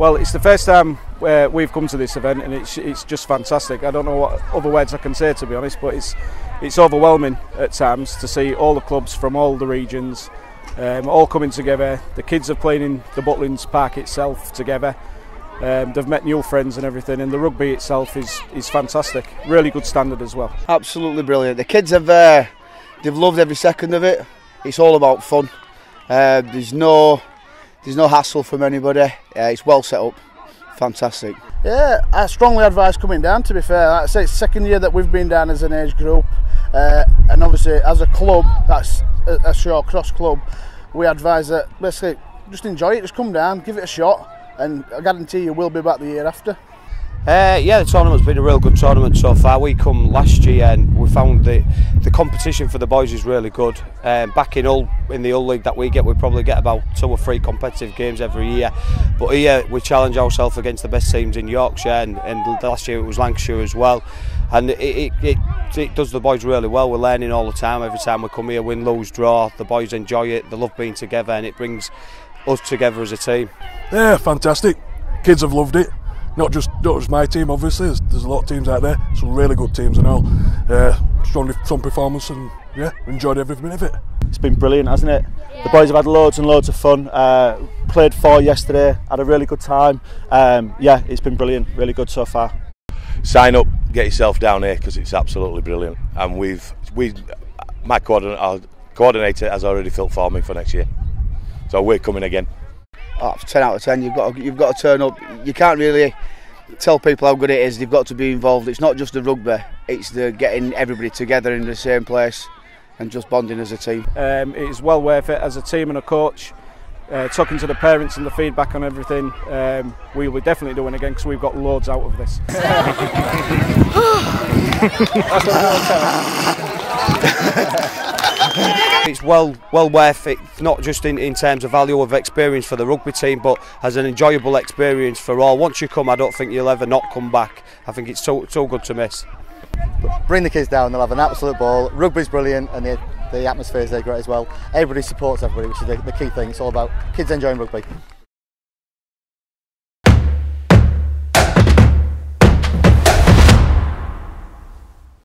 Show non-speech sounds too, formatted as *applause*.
Well, it's the first time uh, we've come to this event, and it's it's just fantastic. I don't know what other words I can say to be honest, but it's it's overwhelming at times to see all the clubs from all the regions um, all coming together. The kids are playing in the Butlins Park itself together. Um, they've met new friends and everything, and the rugby itself is is fantastic. Really good standard as well. Absolutely brilliant. The kids have uh, they've loved every second of it. It's all about fun. Uh, there's no there's no hassle from anybody. Yeah, it's well set up. Fantastic. Yeah, I strongly advise coming down. To be fair, like I say it's second year that we've been down as an age group, uh, and obviously as a club, that's a, a short cross club. We advise that basically just enjoy it, just come down, give it a shot, and I guarantee you will be back the year after. Uh, yeah, the tournament's been a real good tournament so far. We come last year and we found the the competition for the boys is really good. Um, back in in the Hull League that we get, we probably get about two or three competitive games every year. But here we challenge ourselves against the best teams in Yorkshire, and, and last year it was Lancashire as well. And it, it, it, it does the boys really well. We're learning all the time. Every time we come here, win, lose, draw, the boys enjoy it. They love being together, and it brings us together as a team. Yeah, fantastic. Kids have loved it not just not just my team obviously. There's, there's, a lot of teams out there some really good teams and all. Uh, strong strong performance and yeah enjoyed every minute of it. It's been brilliant hasn't it? Yeah. the boys have had loads and loads of fun. Uh, played four yesterday had a really good time. Um, yeah it's been brilliant really good so far. Sign up get yourself down here because it's absolutely brilliant. And we've we my coordinator, coordinator has already filled for me for next year. So we're coming again oh, 10 out of 10. You've got to, you've got to turn up. You can't really tell people how good it is. They've got to be involved. It's not just the rugby. It's the getting everybody together in the same place and just bonding as a team. Um, it is well worth it as a team and a coach. Uh, talking to the parents and the feedback on everything, um, we will definitely do it again because we've got loads out of this. *laughs* *laughs* *laughs* it's well well worth it, not just in, in terms of value of experience for the rugby team, but as an enjoyable experience for all. Once you come, I don't think you'll ever not come back. I think it's so, so good to miss. Bring the kids down, they'll have an absolute ball. Rugby's brilliant and the, the atmosphere is there great as well. Everybody supports everybody, which is the, the key thing. It's all about kids enjoying rugby.